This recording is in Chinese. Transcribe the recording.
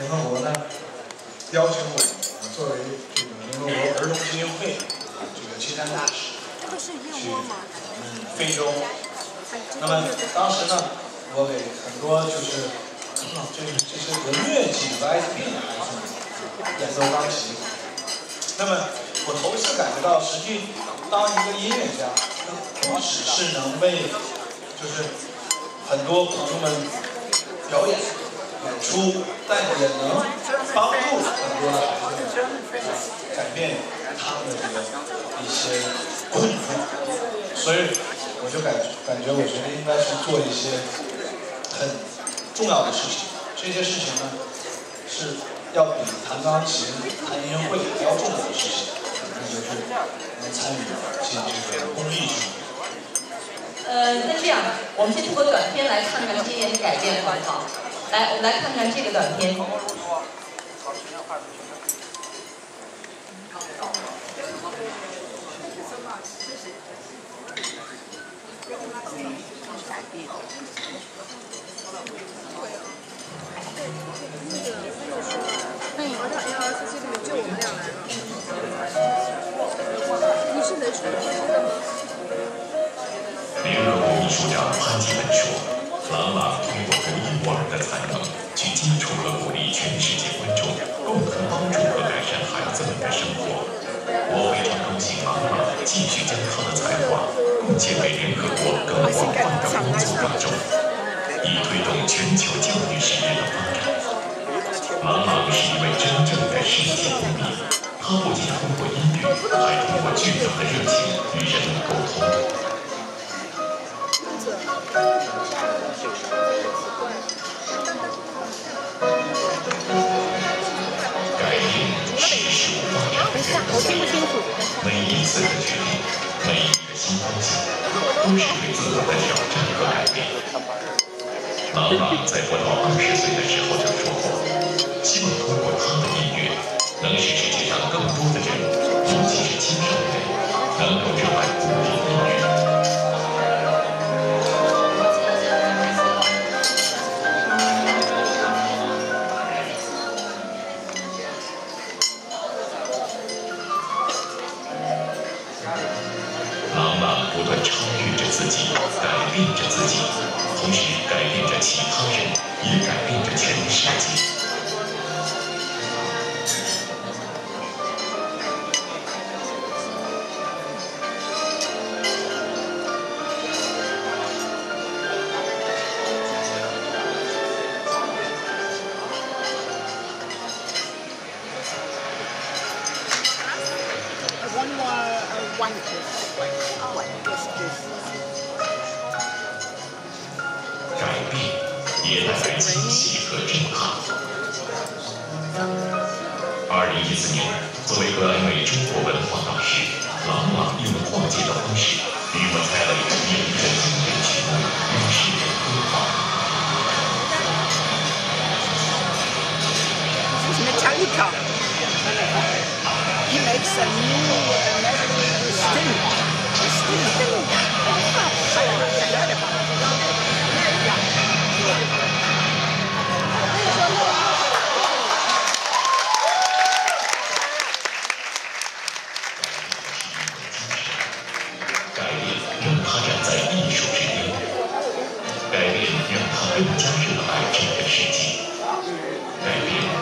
联合国呢邀请我作为这个联合国儿童基金会这个亲善大使去非洲。那么当时呢，我给很多就是这这些得疟疾和艾滋病的孩子们演奏钢琴。那么我头一次感觉到，实际当一个音乐家，不只是能为就是很多朋友们表演演出，但也能帮助很多的孩子们改变他们的这个一些困境。所以我就感感觉，我觉得应该去做一些很重要的事情。这些事情呢，是要比弹钢琴、弹音乐会还要重要的事情，那就是能参与进这个公益中。呃，那这样，我们先通过短片来看看今年的改变好不好？来，我们来看看这个短片。联合国秘书长潘基文说：“朗朗通过独一无二的才能，去接触和鼓励全世界观众，共同帮助和改善孩子们的生活。我非常高兴朗朗继续将他的才华贡献给联合国更广泛的工作大众，以推动全球教育事业的发展。朗朗是一位真正的世界公民，他不仅通过音乐，还通过巨大的热情与人们沟通。”次的决定，每一个新东西，都是对自我的挑战和改变。朗朗在不到二十岁的时候就说过，希望通过他的音乐，能使世界上更多的人，尤其是青少年，能够热爱古典音乐。自己，改变着自己，同时改变着其他人，也改变着全世界。One more uh, one kiss. One kiss, kiss. 也带来惊喜和震撼。二零一四年，作为格莱美中国文化大使，朗朗用跨界的方式他站在艺术之巅，改变让他更加热爱这个世界，改变